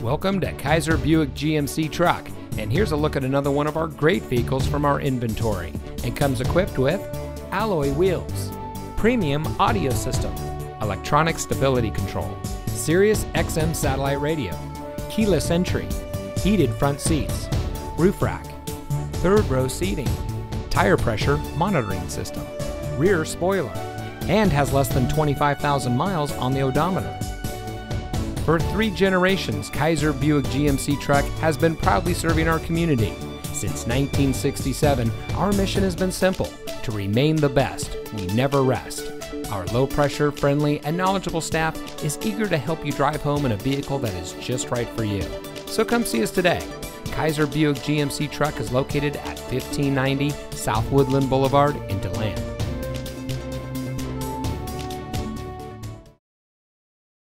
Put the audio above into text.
Welcome to Kaiser Buick GMC Truck, and here's a look at another one of our great vehicles from our inventory. And comes equipped with alloy wheels, premium audio system, electronic stability control, Sirius XM satellite radio, keyless entry, heated front seats, roof rack, third row seating, tire pressure monitoring system, rear spoiler, and has less than 25,000 miles on the odometer. For three generations, Kaiser Buick GMC Truck has been proudly serving our community. Since 1967, our mission has been simple to remain the best. We never rest. Our low pressure, friendly, and knowledgeable staff is eager to help you drive home in a vehicle that is just right for you. So come see us today. Kaiser Buick GMC Truck is located at 1590 South Woodland Boulevard in.